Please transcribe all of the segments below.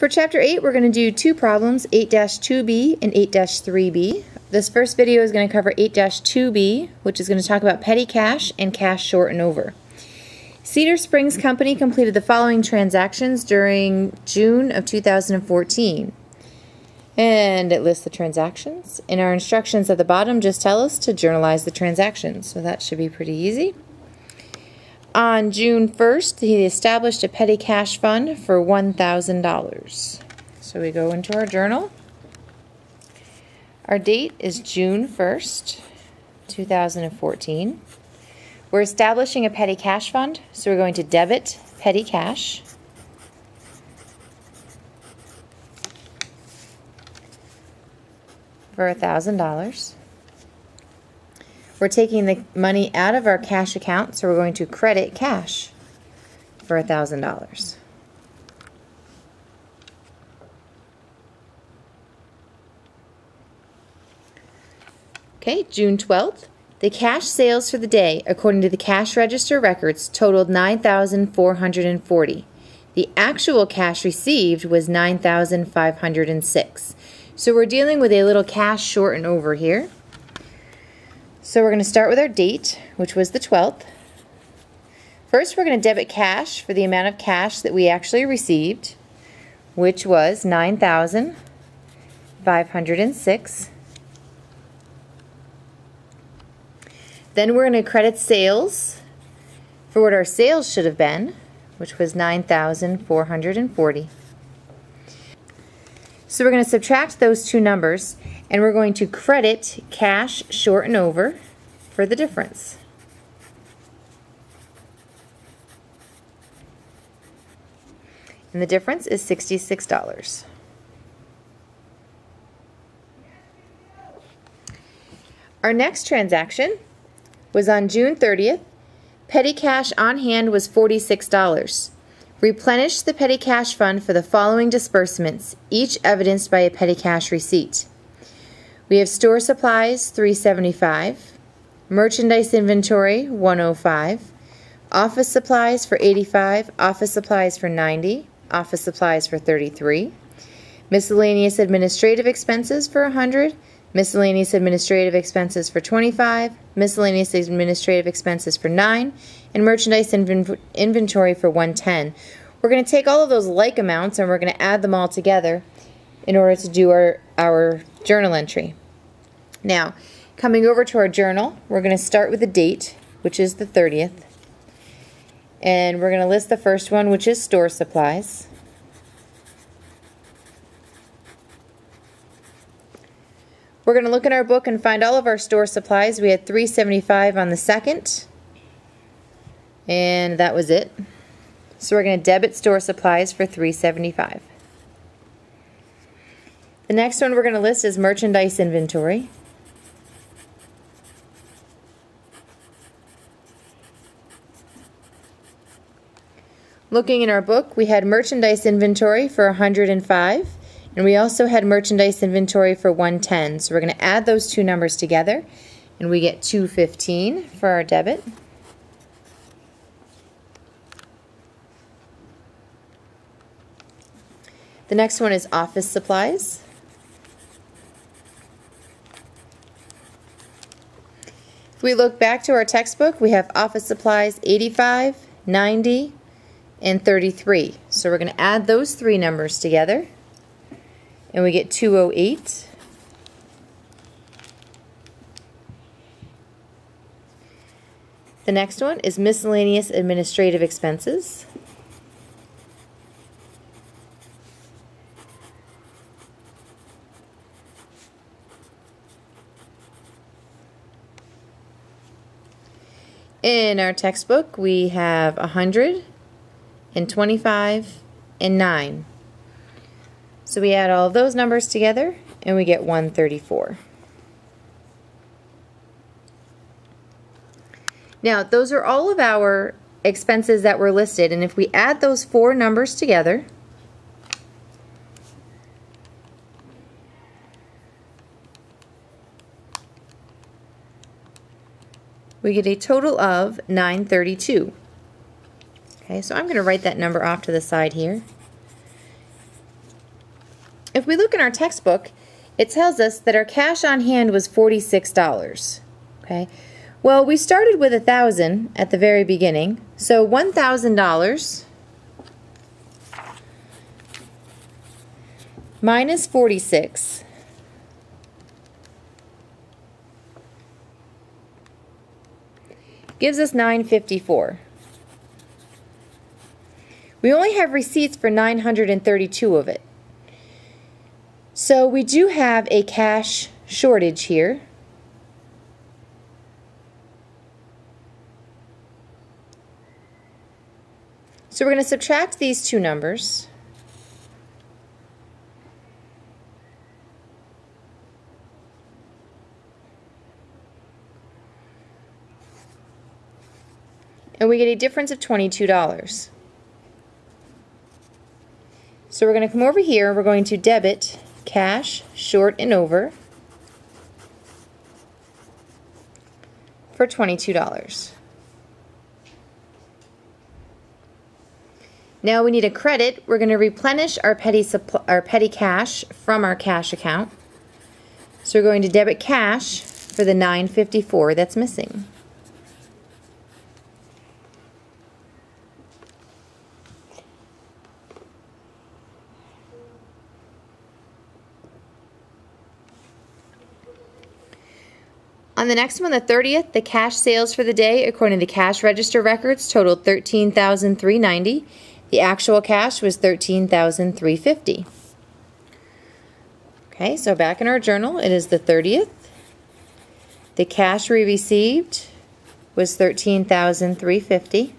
For Chapter 8, we're going to do two problems, 8-2b and 8-3b. This first video is going to cover 8-2b, which is going to talk about petty cash and cash short and over. Cedar Springs Company completed the following transactions during June of 2014. And it lists the transactions. And our instructions at the bottom just tell us to journalize the transactions. So that should be pretty easy. On June 1st, he established a petty cash fund for $1,000. So we go into our journal. Our date is June 1st, 2014. We're establishing a petty cash fund, so we're going to debit petty cash. for $1,000. We're taking the money out of our cash account, so we're going to credit cash for $1,000. Okay, June 12th. The cash sales for the day, according to the cash register records, totaled 9,440. The actual cash received was 9,506. So we're dealing with a little cash short and over here. So we're going to start with our date, which was the 12th. First, we're going to debit cash for the amount of cash that we actually received, which was 9,506. Then we're going to credit sales for what our sales should have been, which was 9,440. So we're going to subtract those two numbers and we're going to credit cash short and over for the difference. And the difference is $66. Our next transaction was on June 30th. Petty cash on hand was $46. Replenish the petty cash fund for the following disbursements, each evidenced by a petty cash receipt. We have store supplies 375, merchandise inventory 105, office supplies for 85, office supplies for 90, office supplies for 33, miscellaneous administrative expenses for 100, miscellaneous administrative expenses for 25, miscellaneous administrative expenses for 9, and merchandise inv inventory for 110. We're going to take all of those like amounts and we're going to add them all together in order to do our, our journal entry. Now, coming over to our journal, we're going to start with the date, which is the 30th. And we're going to list the first one, which is store supplies. We're going to look in our book and find all of our store supplies. We had 375 on the second. And that was it. So we're going to debit store supplies for 375. The next one we're going to list is merchandise inventory. Looking in our book, we had merchandise inventory for 105. And we also had merchandise inventory for 110. So we're going to add those two numbers together and we get 215 for our debit. The next one is office supplies. If we look back to our textbook, we have office supplies 85, 90, and 33. So we're going to add those three numbers together and we get 208. The next one is miscellaneous administrative expenses. In our textbook, we have 100 and 25 and 9. So we add all of those numbers together and we get 134. Now, those are all of our expenses that were listed, and if we add those four numbers together, we get a total of 932. Okay, so I'm going to write that number off to the side here. if we look in our textbook, it tells us that our cash on hand was $46. Okay. Well, we started with a thousand at the very beginning, so $1,000 minus 46 gives us 954. We only have receipts for 932 of it. So we do have a cash shortage here. So we're going to subtract these two numbers. And we get a difference of $22. So we're going to come over here, we're going to debit cash, short and over, for $22. Now we need a credit. We're going to replenish our petty our petty cash from our cash account. So we're going to debit cash for the 954 that's missing. On the next one, the 30th, the cash sales for the day, according to the cash register records, totaled 13390 The actual cash was 13350 Okay, so back in our journal, it is the 30th. The cash we received was 13350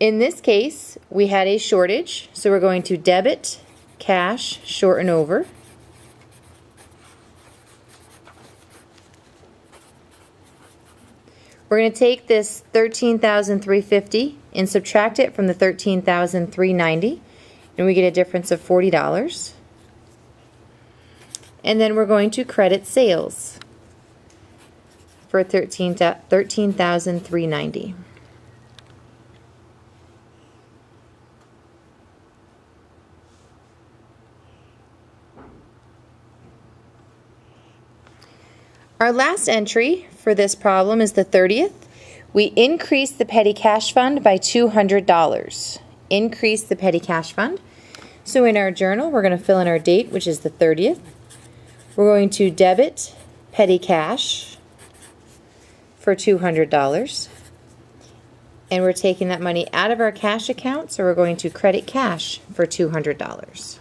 In this case, we had a shortage, so we're going to debit cash, short and over. We're going to take this 13,350 and subtract it from the 13,390 and we get a difference of $40. And then we're going to credit sales for 13,390. Our last entry for this problem is the 30th. We increase the petty cash fund by $200. Increase the petty cash fund. So in our journal, we're going to fill in our date, which is the 30th. We're going to debit petty cash for $200. And we're taking that money out of our cash account, so we're going to credit cash for $200.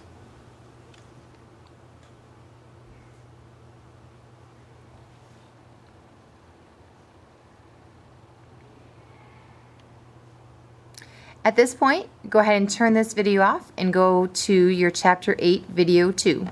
At this point, go ahead and turn this video off and go to your Chapter 8 Video 2.